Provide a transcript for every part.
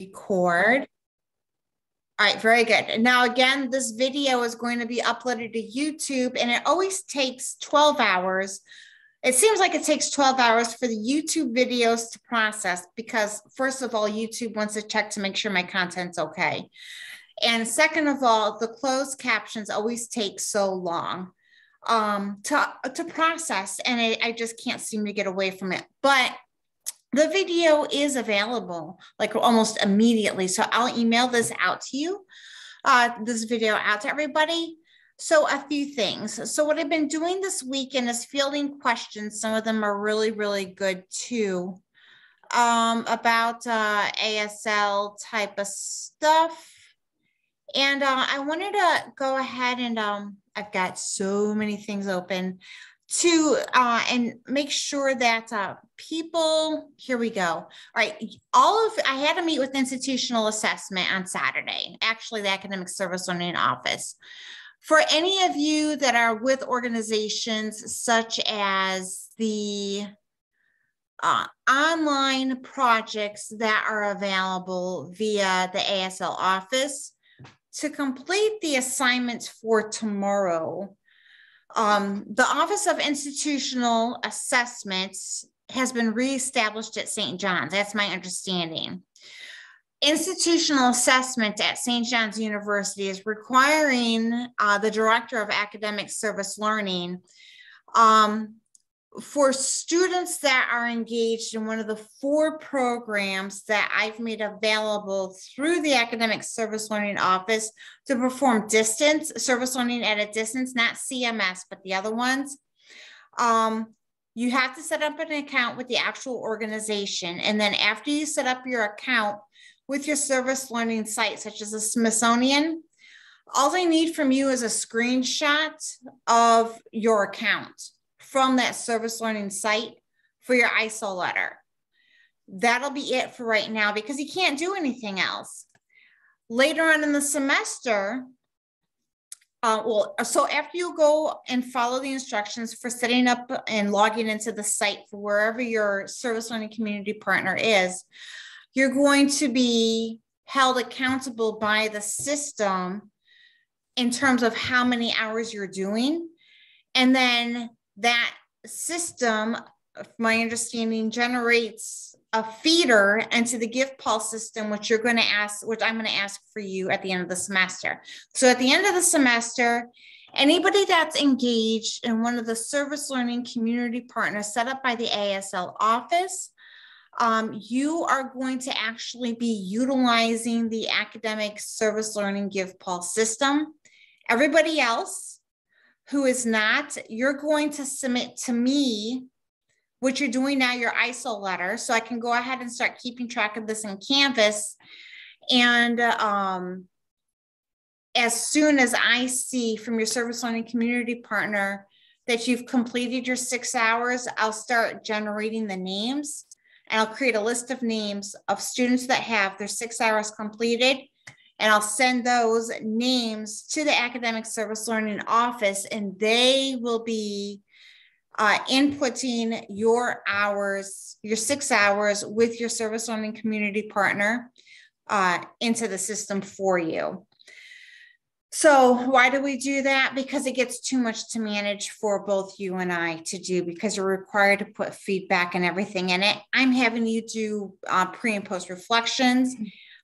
record. All right, very good. Now, again, this video is going to be uploaded to YouTube and it always takes 12 hours. It seems like it takes 12 hours for the YouTube videos to process because, first of all, YouTube wants to check to make sure my content's okay. And second of all, the closed captions always take so long um, to, to process and I, I just can't seem to get away from it. But the video is available like almost immediately. So I'll email this out to you, uh, this video out to everybody. So a few things. So what I've been doing this weekend is fielding questions. Some of them are really, really good too. Um, about uh, ASL type of stuff. And uh, I wanted to go ahead and um, I've got so many things open to uh, and make sure that uh, people here we go. All right all of i had to meet with institutional assessment on saturday actually the academic service learning office. For any of you that are with organizations such as the uh, online projects that are available via the asl office to complete the assignments for tomorrow um, the Office of Institutional Assessments has been reestablished at St. John's. That's my understanding. Institutional assessment at St. John's University is requiring uh, the Director of Academic Service Learning um, for students that are engaged in one of the four programs that I've made available through the Academic Service Learning Office to perform distance service learning at a distance, not CMS, but the other ones. Um, you have to set up an account with the actual organization. And then after you set up your account with your service learning site, such as the Smithsonian, all they need from you is a screenshot of your account from that service learning site for your ISO letter. That'll be it for right now because you can't do anything else. Later on in the semester, uh, well, so after you go and follow the instructions for setting up and logging into the site for wherever your service learning community partner is, you're going to be held accountable by the system in terms of how many hours you're doing. And then that system, my understanding, generates a feeder into the GivePulse system, which you're going to ask, which I'm going to ask for you at the end of the semester. So at the end of the semester, anybody that's engaged in one of the service learning community partners set up by the ASL office, um, you are going to actually be utilizing the academic service learning GivePulse system. Everybody else, who is not, you're going to submit to me what you're doing now, your ISO letter. So I can go ahead and start keeping track of this in Canvas. And um, as soon as I see from your service learning community partner that you've completed your six hours, I'll start generating the names and I'll create a list of names of students that have their six hours completed and I'll send those names to the Academic Service Learning Office, and they will be uh, inputting your hours, your six hours with your service learning community partner uh, into the system for you. So, why do we do that? Because it gets too much to manage for both you and I to do because you're required to put feedback and everything in it. I'm having you do uh, pre and post reflections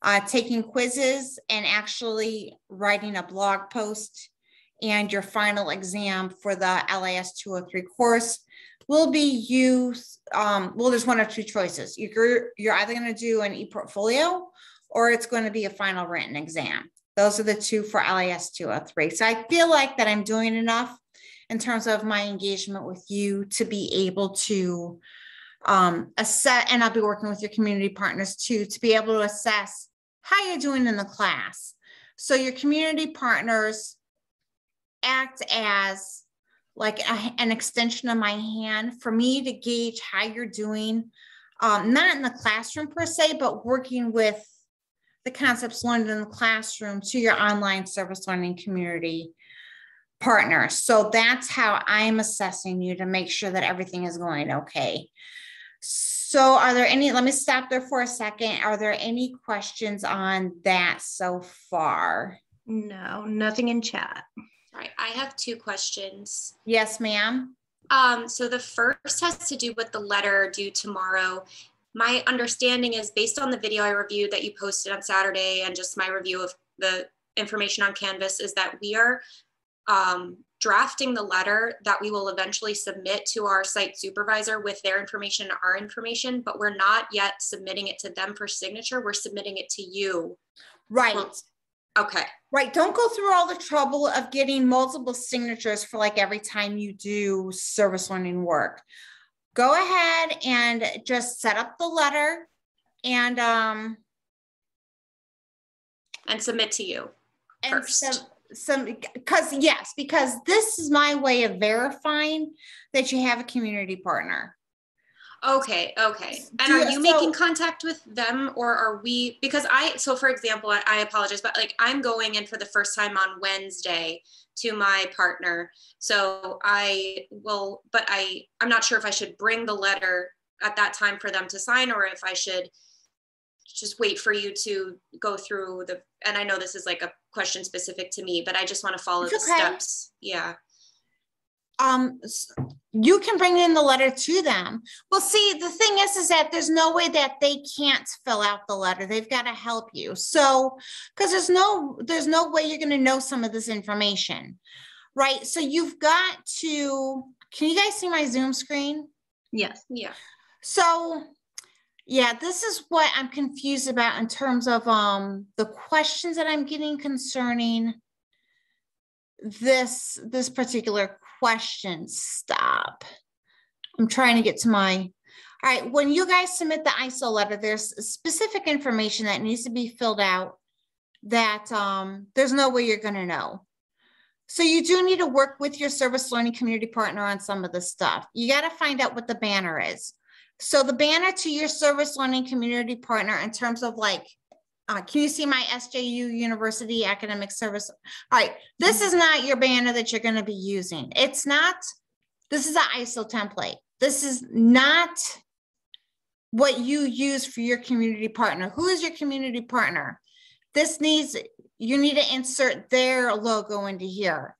uh, taking quizzes and actually writing a blog post and your final exam for the LIS 203 course will be you. Um, well, there's one of two choices. You're, you're either going to do an e-portfolio or it's going to be a final written exam. Those are the two for LIS 203. So I feel like that I'm doing enough in terms of my engagement with you to be able to um, assess, and I'll be working with your community partners too, to be able to assess how you're doing in the class. So your community partners act as like a, an extension of my hand for me to gauge how you're doing, um, not in the classroom per se, but working with the concepts learned in the classroom to your online service learning community partner. So that's how I'm assessing you to make sure that everything is going okay. So are there any, let me stop there for a second. Are there any questions on that so far? No, nothing in chat. All right, I have two questions. Yes, ma'am. Um, so the first has to do with the letter due tomorrow. My understanding is based on the video I reviewed that you posted on Saturday and just my review of the information on Canvas is that we are um, drafting the letter that we will eventually submit to our site supervisor with their information, and our information, but we're not yet submitting it to them for signature. We're submitting it to you. Right. Okay. Right. Don't go through all the trouble of getting multiple signatures for like every time you do service learning work. Go ahead and just set up the letter and um and submit to you and first. some some because yes, because this is my way of verifying that you have a community partner. Okay, okay. And are you so- making contact with them or are we because I so for example, I, I apologize, but like I'm going in for the first time on Wednesday to my partner. So I will but I I'm not sure if I should bring the letter at that time for them to sign or if I should just wait for you to go through the and I know this is like a question specific to me, but I just want to follow It's the okay. steps. Yeah. um you can bring in the letter to them well see the thing is is that there's no way that they can't fill out the letter they've got to help you so because there's no there's no way you're going to know some of this information right so you've got to can you guys see my zoom screen Yes. Yeah. so yeah this is what i'm confused about in terms of um the questions that i'm getting concerning this this particular question. Stop. I'm trying to get to my all right when you guys submit the iso letter there's specific information that needs to be filled out that um there's no way you're going to know. So you do need to work with your service learning community partner on some of the stuff. You got to find out what the banner is so the banner to your service learning community partner in terms of like uh, can you see my SJU University Academic Service? All right, this is not your banner that you're going to be using. It's not, this is an ISO template. This is not what you use for your community partner. Who is your community partner? This needs, you need to insert their logo into here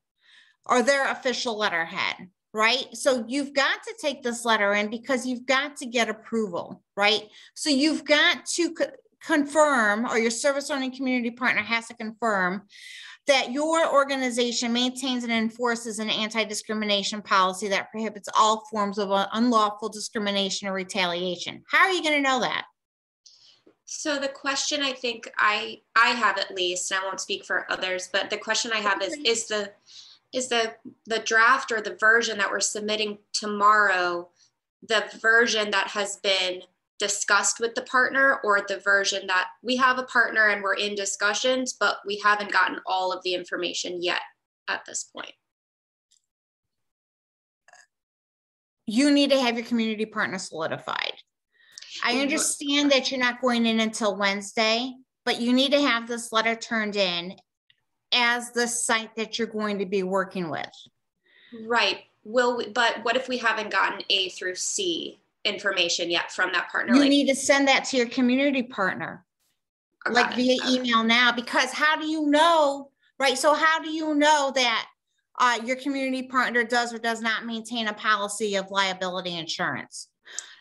or their official letterhead, right? So you've got to take this letter in because you've got to get approval, right? So you've got to co- confirm, or your service learning community partner has to confirm that your organization maintains and enforces an anti-discrimination policy that prohibits all forms of uh, unlawful discrimination or retaliation. How are you going to know that? So the question I think I I have at least, and I won't speak for others, but the question I have is is the is the the draft or the version that we're submitting tomorrow the version that has been discussed with the partner or the version that we have a partner and we're in discussions but we haven't gotten all of the information yet at this point. You need to have your community partner solidified. I Mhm. understand that you're not going in until Wednesday, but you need to have this letter turned in as the site that you're going to be working with. Right. Will we, but what if we haven't gotten A through C information yet from that partner? You Like, need to send that to your community partner. Like it, via it. email now because how do you know right so how do you know that uh, your community partner does or does not maintain a policy of liability insurance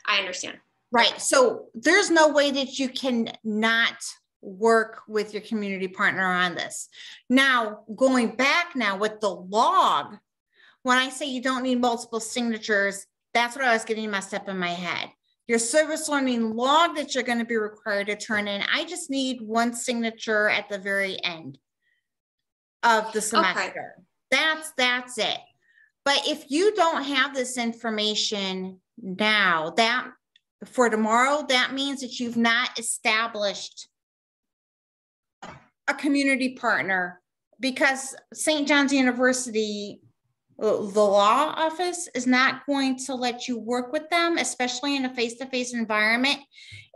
I understand. right so there's no way that you can not work with your community partner on this now going back now with the log when i say you don't need multiple signatures that's what i was getting messed up in my head your service learning log that you're going to be required to turn in. I just need one signature at the very end of the semester. That's that's it. But if you don't have this information now, that for tomorrow, that means that you've not established a community partner because St. John's University the law office is not going to let you work with them, especially in a face-to-face environment,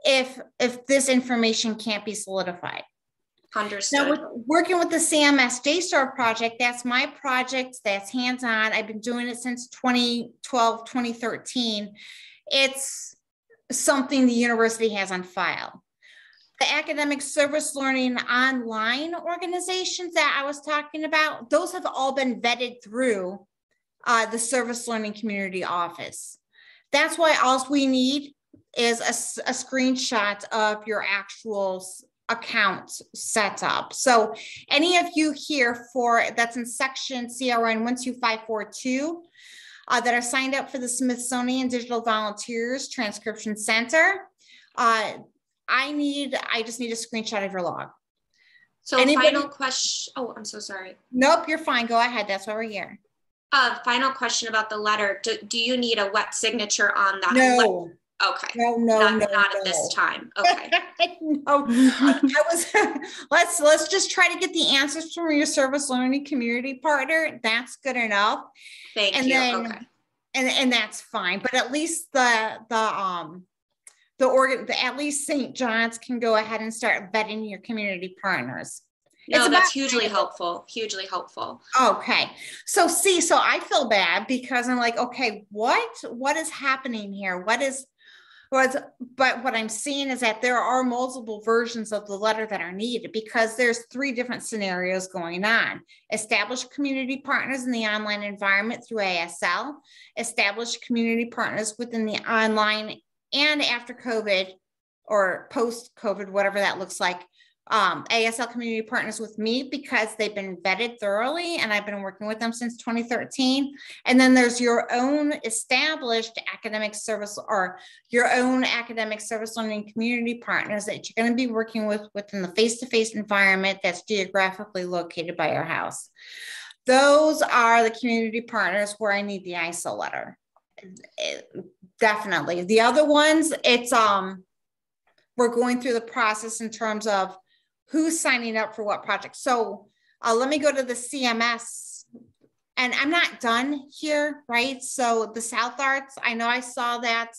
if if this information can't be solidified. Understood. Now, with working with the CMS JSTOR project, that's my project, that's hands-on. I've been doing it since 2012, 2013. It's something the university has on file. The academic service learning online organizations that I was talking about, those have all been vetted through uh, the service learning community office. That's why all we need is a, a screenshot of your actual account setup. So any of you here for that's in section CRN 12542 uh, that are signed up for the Smithsonian Digital Volunteers Transcription Center, uh, I need, I just need a screenshot of your log. So Anybody? final question. Oh, I'm so sorry. Nope, you're fine. Go ahead. That's why we're here. Uh, final question about the letter. Do, do you need a wet signature on that? No. Letter? Okay. No, no, not, no, not no. at this time. Okay. no, I was. let's let's just try to get the answers from your service learning community partner. That's good enough. Thank and you. Then, okay. And and that's fine. But at least the the um the organ the at least St. John's can go ahead and start vetting your community partners. No, it's that's hugely helpful. Hugely helpful. Okay. So see, so I feel bad because I'm like, okay, what what is happening here? What is was but what i'm seeing is that there are multiple versions of the letter that are needed because there's three different scenarios going on establish community partners in the online environment through asl establish community partners within the online and after covid or post covid whatever that looks like um, ASL community partners with me because they've been vetted thoroughly and I've been working with them since 2013. And then there's your own established academic service or your own academic service learning community partners that you're going to be working with within the face to face environment that's geographically located by your house. Those are the community partners where I need the ISO letter. Definitely. The other ones, it's, um, we're going through the process in terms of who's signing up for what project. So uh, let me go to the CMS and I'm not done here, right? So the South Arts, I know I saw that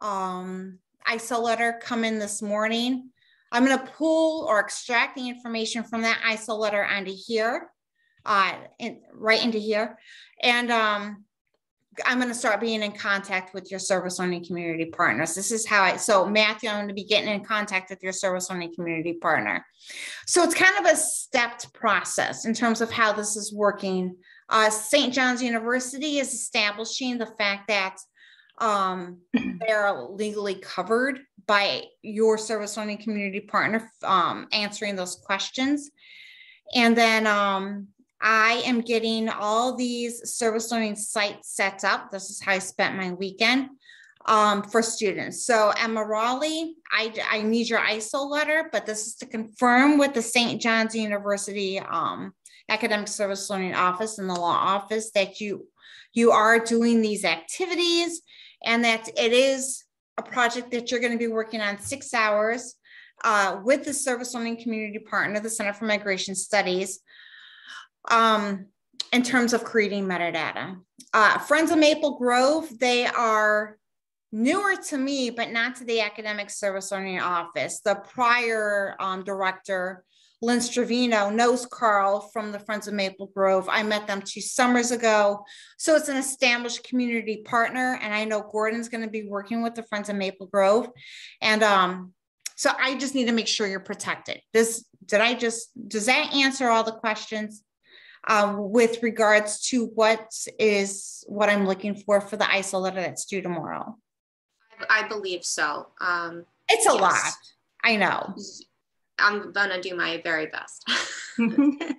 um, ISO letter come in this morning. I'm going to pull or extract the information from that ISO letter onto here, uh, in, right into here. And um, I'm going to start being in contact with your service learning community partners. This is how I, so Matthew, I'm going to be getting in contact with your service learning community partner. So it's kind of a stepped process in terms of how this is working. Uh, St. John's University is establishing the fact that um, they're legally covered by your service learning community partner um, answering those questions. And then um, I am getting all these service learning sites set up. This is how I spent my weekend um, for students. So Emma Raleigh, I, I need your ISO letter, but this is to confirm with the St. John's University um, Academic Service Learning Office and the law office that you, you are doing these activities and that it is a project that you're going to be working on six hours uh, with the service learning community partner, the Center for Migration Studies um, in terms of creating metadata. Uh, Friends of Maple Grove, they are newer to me, but not to the Academic Service Learning Office. The prior um, director, Lynn Stravino, knows Carl from the Friends of Maple Grove. I met them two summers ago. So it's an established community partner. And I know Gordon's going to be working with the Friends of Maple Grove. And um, so I just need to make sure you're protected. This, did I just, does that answer all the questions? Um, with regards to what is what I'm looking for for the ISO letter that's due tomorrow? I believe so. Um, it's a yes. lot. I know. I'm gonna do my very best.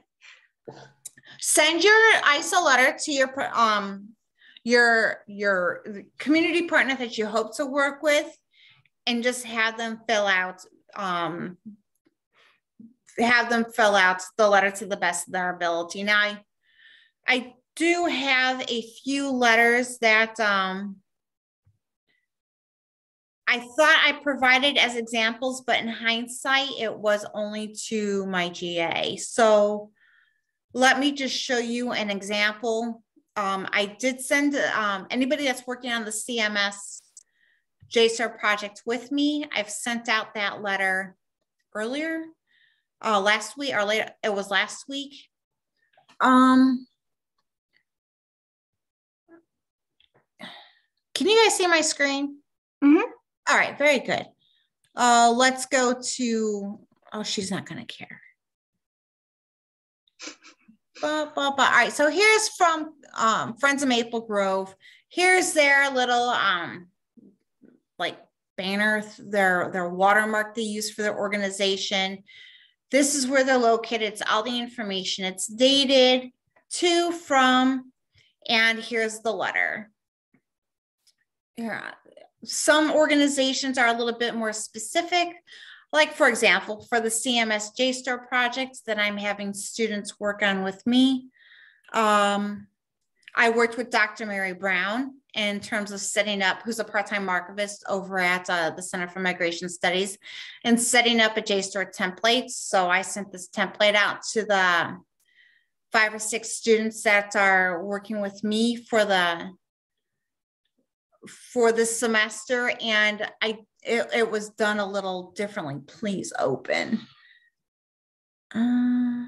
Send your ISO letter to your um your your community partner that you hope to work with, and just have them fill out um have them fill out the letter to the best of their ability. Now, I, I do have a few letters that um, I thought I provided as examples, but in hindsight, it was only to my GA. So let me just show you an example. Um, I did send um, anybody that's working on the CMS JSTOR project with me. I've sent out that letter earlier uh, last week or later, it was last week. Um, can you guys see my screen? Mhm. All right, very good. Uh, let's go to, oh, she's not going to care. Ba, ba, ba. All right, so here's from um, Friends of Maple Grove. Here's their little um, like banner, their their watermark they use for their organization. This is where they're located. It's all the information. It's dated to, from, and here's the letter. Yeah. Some organizations are a little bit more specific. Like, for example, for the CMS JSTOR projects that I'm having students work on with me, um, I worked with Dr. Mary Brown in terms of setting up, who's a part-time archivist over at uh, the Center for Migration Studies, and setting up a JSTOR template. So I sent this template out to the five or six students that are working with me for the for this semester, and I it, it was done a little differently. Please open. Uh,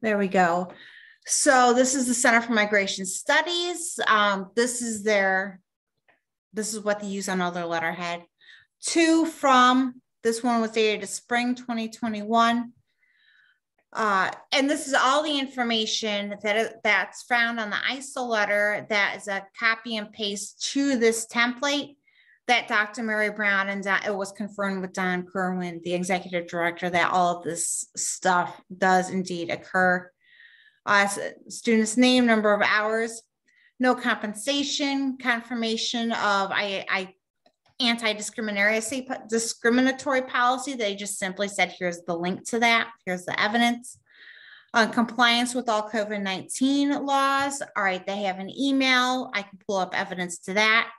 there we go. So this is the Center for Migration Studies. Um, this is their, this is what they use on all their letterhead. Two from, this one was dated to spring 2021. Uh, and this is all the information that that's found on the ISO letter that is a copy and paste to this template that Dr. Mary Brown and Don, it was confirmed with Don Kerwin, the executive director, that all of this stuff does indeed occur uh, student's name, number of hours, no compensation, confirmation of I, I anti-discriminatory discriminatory policy. They just simply said, here's the link to that. Here's the evidence. Uh, compliance with all COVID-19 laws. All right, they have an email. I can pull up evidence to that.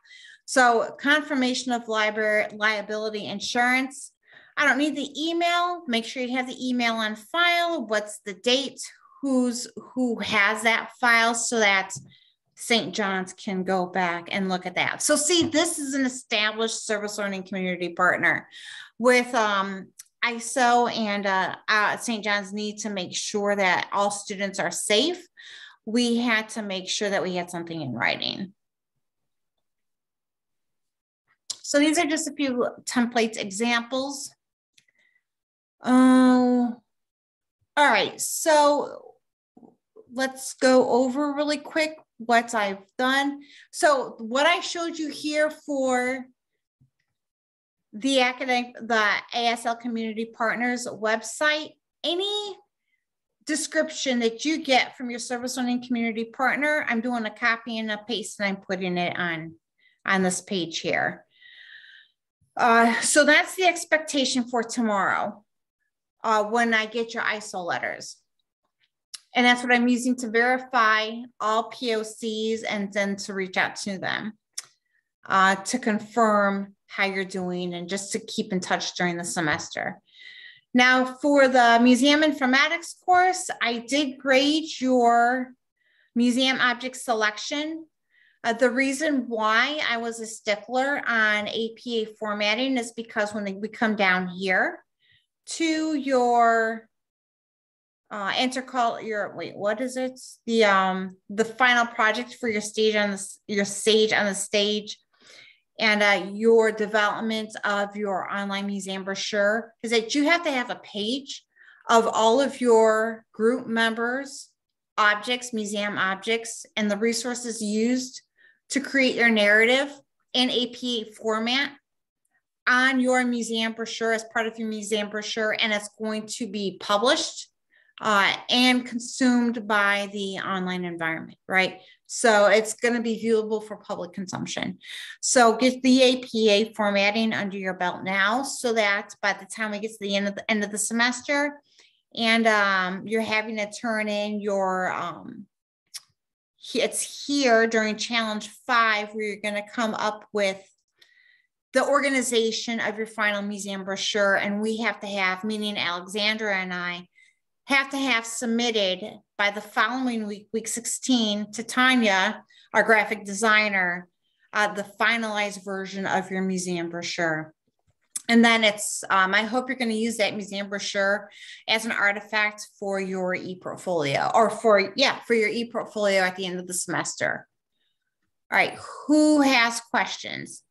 So confirmation of library liability insurance. I don't need the email. Make sure you have the email on file. What's the date? Who's who has that file so that St. John's can go back and look at that. So see, this is an established service learning community partner with um, ISO and uh, uh, St. John's need to make sure that all students are safe. We had to make sure that we had something in writing. So these are just a few templates examples. Oh, all right. So let's go over really quick what I've done. So what I showed you here for the academic, the ASL Community Partners website, any description that you get from your service learning community partner, I'm doing a copy and a paste and I'm putting it on, on this page here. Uh, so that's the expectation for tomorrow uh, when I get your ISO letters. And that's what I'm using to verify all POCs and then to reach out to them uh, to confirm how you're doing and just to keep in touch during the semester. Now, for the museum informatics course, I did grade your museum object selection. Uh, the reason why I was a stickler on APA formatting is because when we come down here to your uh answer call your wait what is it? The um the final project for your stage on the your stage on the stage and uh, your development of your online museum brochure. Is that you have to have a page of all of your group members objects museum objects and the resources used to create your narrative in apa format on your museum brochure as part of your museum brochure and it's going to be published uh, and consumed by the online environment, right? So it's going to be viewable for public consumption. So get the APA formatting under your belt now so that by the time we get to the end of the end of the semester and um, you're having to turn in your, um, it's here during challenge five where you're going to come up with the organization of your final museum brochure. And we have to have, meaning Alexandra and I, have to have submitted by the following week, week 16, to Tanya, our graphic designer, uh, the finalized version of your museum brochure. And then it's, um, I hope you're going to use that museum brochure as an artifact for your e-portfolio or for, yeah, for your e-portfolio at the end of the semester. All right, who has questions?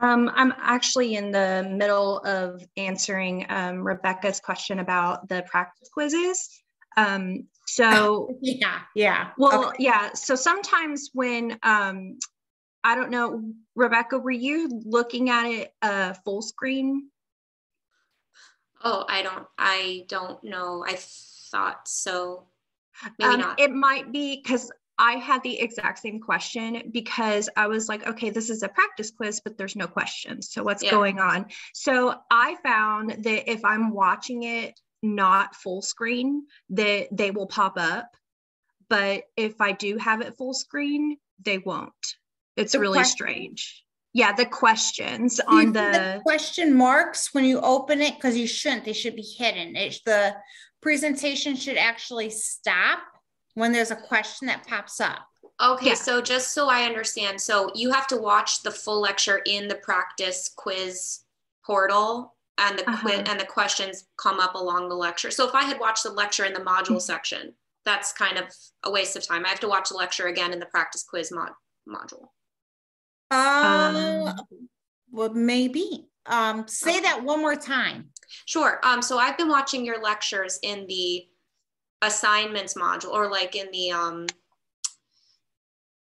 Um, I'm actually in the middle of answering um, Rebecca's question about the practice quizzes. Um, so yeah, yeah. Well, okay. yeah. So sometimes when um, I don't know, Rebecca, were you looking at it uh, full screen? Oh, I don't. I don't know. I thought so. Maybe um, not. It might be because I had the exact same question because I was like, okay, this is a practice quiz, but there's no questions. So what's yeah. going on? So I found that if I'm watching it not full screen, that they will pop up. But if I do have it full screen, they won't. It's the really question. strange. Yeah, the questions on the, the, question marks when you open it because you shouldn't. They should be hidden. It's the presentation should actually stop when there's a question that pops up. Okay, yeah. so just so I understand, so you have to watch the full lecture in the practice quiz portal and the uh-huh. quiz and the questions come up along the lecture. So if I had watched the lecture in the module mm-hmm. section, that's kind of a waste of time. I have to watch the lecture again in the practice quiz mod- module. Uh, um, well, maybe. Um, say okay. that one more time. Sure. Um, so I've been watching your lectures in the assignments module or like in the um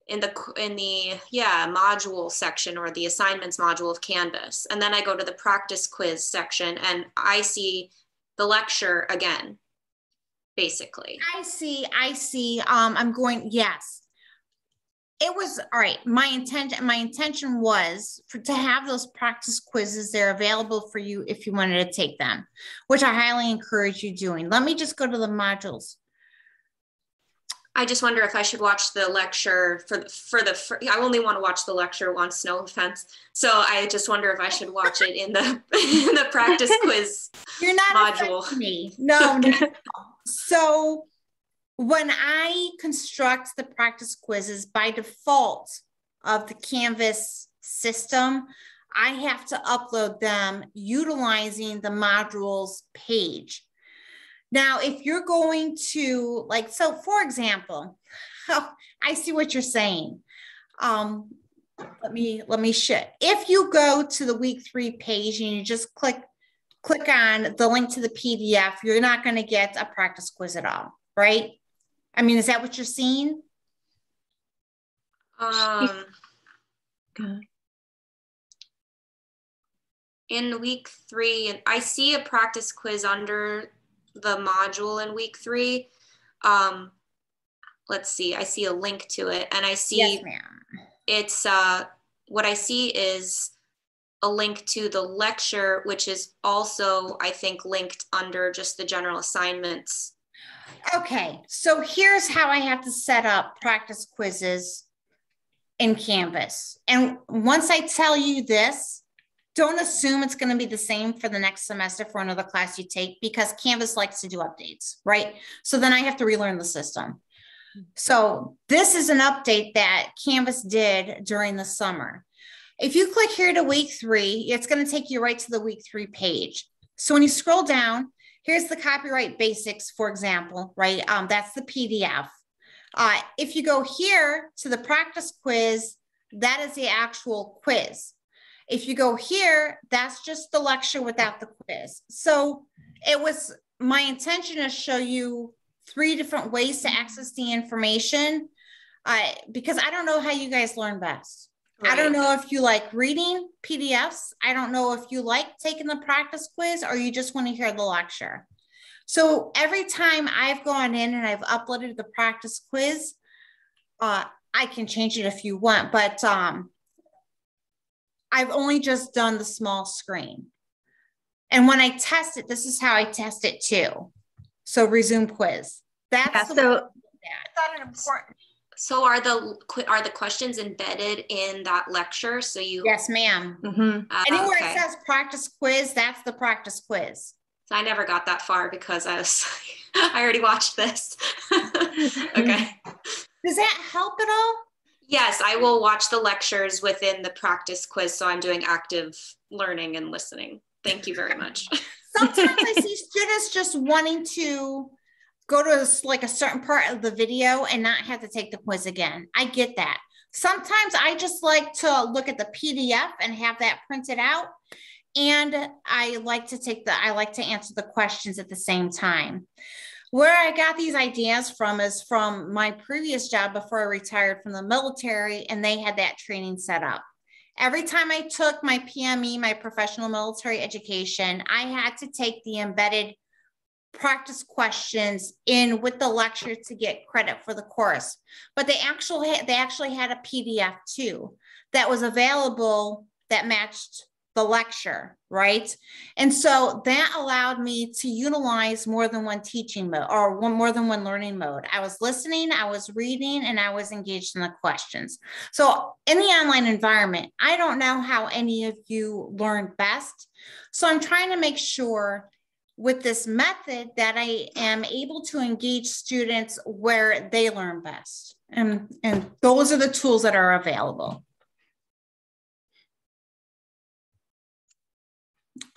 in the in the yeah module section or the assignments module of canvas. And then i go to the practice quiz section and i see the lecture again basically. I see i see. Um i'm going yes it was all right my intention my intention was for to have those practice quizzes. They're available for you if you wanted to take them which i highly encourage you doing. Let me just go to the modules. I just wonder if i should watch the lecture for the for the for, i only want to watch the lecture once no offense. So i just wonder if i should watch it in the in the practice quiz you're not module. me. No, no. so when I construct the practice quizzes by default of the Canvas system, I have to upload them utilizing the modules page. Now, if you're going to like, so for example, oh, I see what you're saying. Um, let me let me. If you go to the week three page and you just click click on the link to the PDF, you're not going to get a practice quiz at all, right? I mean, is that what you're seeing? Um, in week three, I see a practice quiz under the module in week three. Um, let's see, I see a link to it and I see yes, it's uh, what I see is a link to the lecture, which is also, I think, linked under just the general assignments Okay, so here's how I have to set up practice quizzes in Canvas. And once I tell you this, don't assume it's going to be the same for the next semester for another class you take because Canvas likes to do updates, right? So then I have to relearn the system. So this is an update that Canvas did during the summer. If you click here to week three, it's going to take you right to the week three page. So when you scroll down, Here's the copyright basics, for example, right? Um, that's the PDF. Uh, if you go here to the practice quiz, that is the actual quiz. If you go here, that's just the lecture without the quiz. So it was my intention to show you three different ways to access the information uh, because I don't know how you guys learn best. Right. I don't know if you like reading PDFs. I don't know if you like taking the practice quiz or you just want to hear the lecture. So every time I've gone in and I've uploaded the practice quiz, uh, I can change it if you want, but um, I've only just done the small screen. And when I test it, this is how I test it too. So resume quiz. That's yeah, so I thought it important. So are the are the questions embedded in that lecture? So you yes, madam mm-hmm. uh, Anywhere okay. it says practice quiz, that's the practice quiz. So I never got that far because I was I already watched this. okay. Does that help at all? Yes, I will watch the lectures within the practice quiz, so I'm doing active learning and listening. Thank you very much. Sometimes I see students just wanting to go to like a certain part of the video and not have to take the quiz again. I get that. Sometimes I just like to look at the PDF and have that printed out. And I like to take the, I like to answer the questions at the same time. Where I got these ideas from is from my previous job before I retired from the military, and they had that training set up. Every time I took my PME, my professional military education, I had to take the embedded practice questions in with the lecture to get credit for the course. But they actually they actually had a PDF too that was available that matched the lecture, right? And so that allowed me to utilize more than one teaching mode or one more than one learning mode. I was listening, I was reading, and I was engaged in the questions. So in the online environment, I don't know how any of you learn best. So I'm trying to make sure with this method that I am able to engage students where they learn best. And, and those are the tools that are available.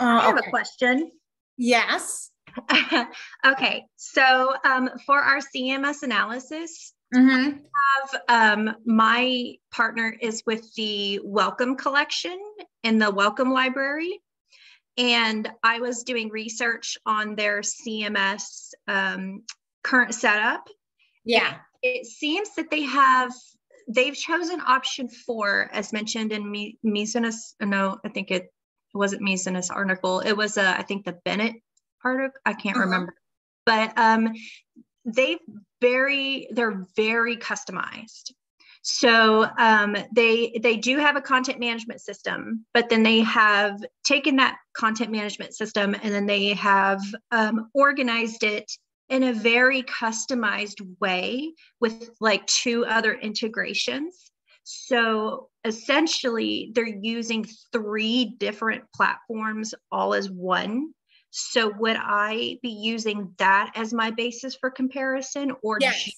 Uh, I have okay. a question. Yes. okay, so um, for our CMS analysis, mm-hmm. have um, my partner is with the Wellcome Collection in the Wellcome Library and I was doing research on their CMS um, current setup. Yeah. It seems that they have they've chosen option four as mentioned in Me- no, I think it wasn't Mizuna's article. It was uh, I think the Bennett article. I can't uh-huh. remember. But um they very they're very customized so um, they they do have a content management system, but then they have taken that content management system and then they have um, organized it in a very customized way with like two other integrations. So essentially, they're using three different platforms all as one. So would I be using that as my basis for comparison or yes.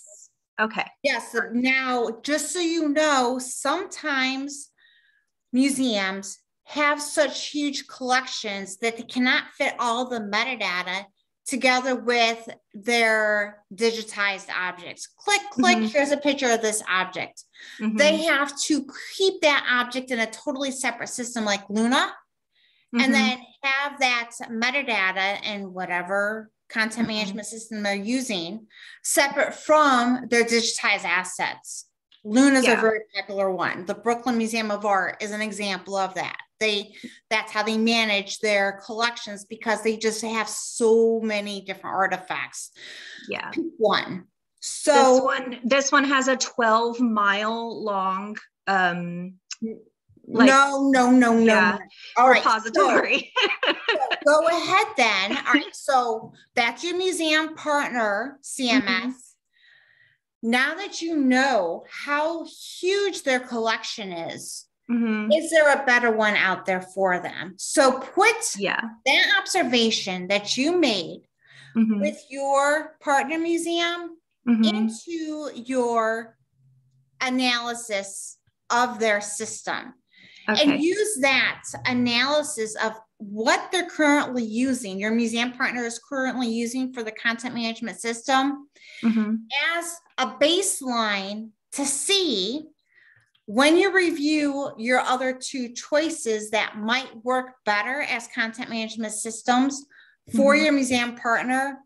Okay. Yes. Now, just so you know, sometimes museums have such huge collections that they cannot fit all the metadata together with their digitized objects. Click, click, mm-hmm. here's a picture of this object. Mm-hmm. They have to keep that object in a totally separate system like Luna mm-hmm. and then have that metadata and whatever content mm-hmm. management system they're using separate from their digitized assets. Luna is yeah. a very popular one. The Brooklyn Museum of Art is an example of that. They that's how they manage their collections because they just have so many different artifacts. Yeah. one. So this one this one has a 12 mile long um like, no, no, no, no. Yeah, All right. Repository. So, so go ahead then. All right. So that's your museum partner, CMS. Mm-hmm. Now that you know how huge their collection is, mm-hmm. is there a better one out there for them? So put yeah. that observation that you made mm-hmm. with your partner museum mm-hmm. into your analysis of their system okay. and use that analysis of what they're currently using, your museum partner is currently using for the content management system mm-hmm. as a baseline to see when you review your other two choices that might work better as content management systems for mm-hmm. your museum partner,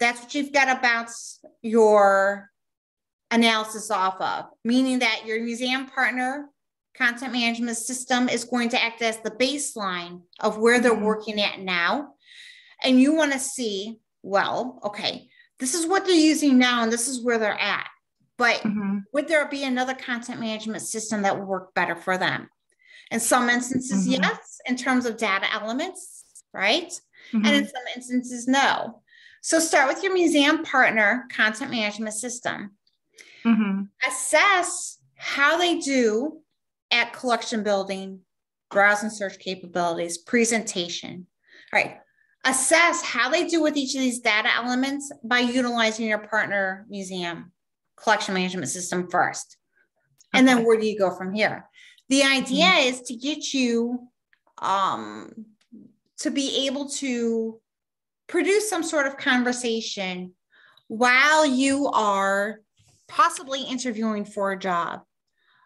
that's what you've got to bounce your analysis off of, meaning that your museum partner content management system is going to act as the baseline of where they're mm-hmm. working at now. And you want to see, well, okay, this is what they're using now and this is where they're at. But mm-hmm. would there be another content management system that would work better for them? In some instances, mm-hmm. yes, in terms of data elements, right? And in mm-hmm. some instances, no. So start with your museum partner content management system. Mm-hmm. Assess how they do at collection building, browse and search capabilities, presentation. All right. Assess how they do with each of these data elements by utilizing your partner museum collection management system first. And then where do you go from here? The idea mm-hmm. is to get you um, to be able to produce some sort of conversation while you are possibly interviewing for a job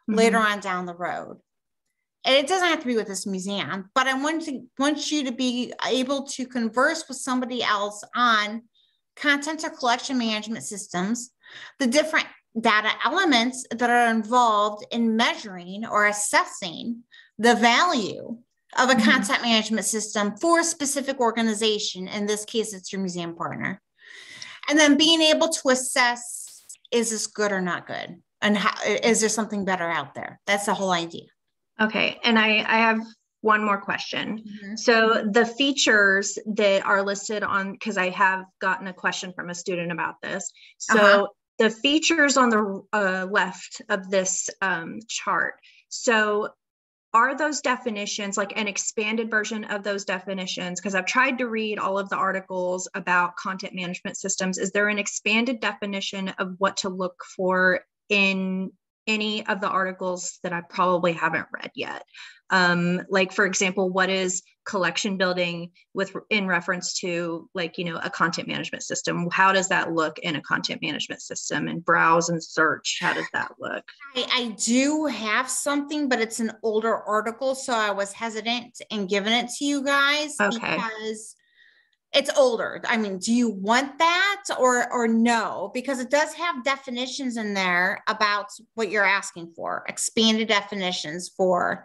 mm-hmm. later on down the road. And it doesn't have to be with this museum, but I want to want you to be able to converse with somebody else on content or collection management systems, the different data elements that are involved in measuring or assessing the value of a mm-hmm. content management system for a specific organization. In this case, it's your museum partner. And then being able to assess is this good or not good? And how, is there something better out there? That's the whole idea. Okay. And I, I have one more question. Mm-hmm. So the features that are listed on, because I have gotten a question from a student about this. So uh-huh. the features on the uh, left of this um, chart. So are those definitions like an expanded version of those definitions? Because I've tried to read all of the articles about content management systems. Is there an expanded definition of what to look for in any of the articles that I probably haven't read yet? um, like for example what is collection building with in reference to like you know a content management system how does that look in a content management system and browse and search how does that look I, I do have something but it's an older article so i was hesitant in giving it to you guys okay. because it's older i mean do you want that or or no because it does have definitions in there about what you're asking for expanded definitions for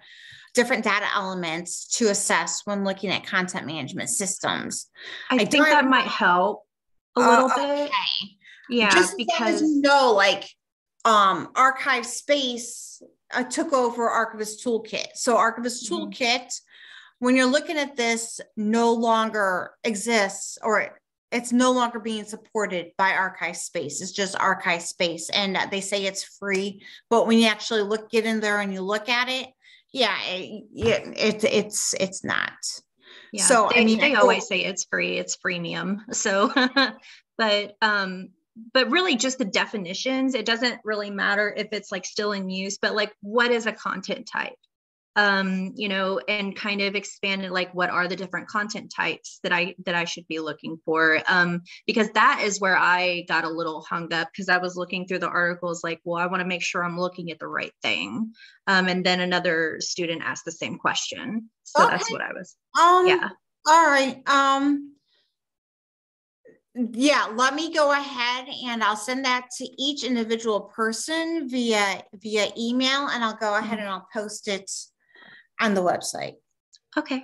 different data elements to assess when looking at content management systems. I, I think that might help a oh, little bit. Yeah, Just because you know, like um, ArchivesSpace uh, took over Archivist Toolkit. So Archivist mm-hmm. Toolkit, when you're looking at this, no longer exists or it's no longer being supported by ArchivesSpace it's just ArchivesSpace and they say it's free but when you actually look get in there and you look at it yeah, it, it, it's it's not. Yeah, so they, I mean, they always say it's free, it's freemium. So, but um, but really just the definitions. It doesn't really matter if it's like still in use, but like what is a content type? Um, you know, and kind of expanded like what are the different content types that I that I should be looking for. Um, because that is where I got a little hung up because I was looking through the articles like, well, I want to make sure I'm looking at the right thing. Um, and then another student asked the same question. So okay. that's what I was. Um, yeah. All right. Um, yeah let me go ahead and i'll send that to each individual person via via email and i'll go ahead mm-hmm. and i'll post it on the website. Okay.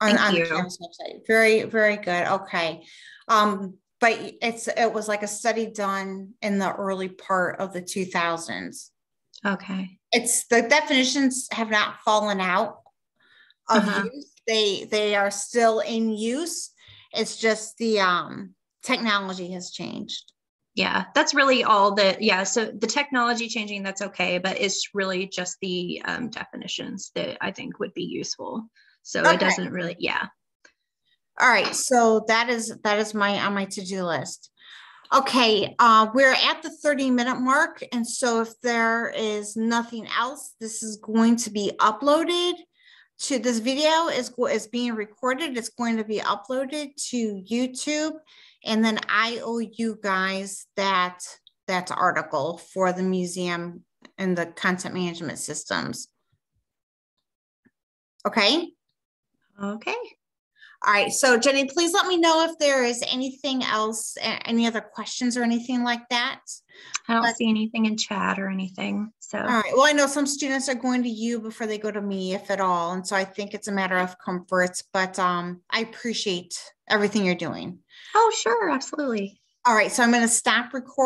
On, Thank on you. the campus website. Very, very good. Okay. Um, but it's it was like a study done in the early part of the 2000s. Okay. It's the definitions have not fallen out of uh-huh. use. They they are still in use. It's just the um technology has changed yeah that's really all that yeah so the technology changing that's okay but it's really just the um, definitions that i think would be useful. So okay. it doesn't really yeah. All right so that is that is my on my to-do list. Okay uh, we're at the 30 minute mark and so if there is nothing else this is going to be uploaded to this video is is being recorded it's going to be uploaded to youtube and then I owe you guys that, that article for the museum and the content management systems. Okay? Okay. All right. So Jenny, please let me know if there is anything else, any other questions or anything like that. I don't but, see anything in chat or anything. So, all right. Well, I know some students are going to you before they go to me, if at all. And so I think it's a matter of comfort, but um, I appreciate everything you're doing. Oh, sure. Absolutely. All right. So I'm going to stop recording.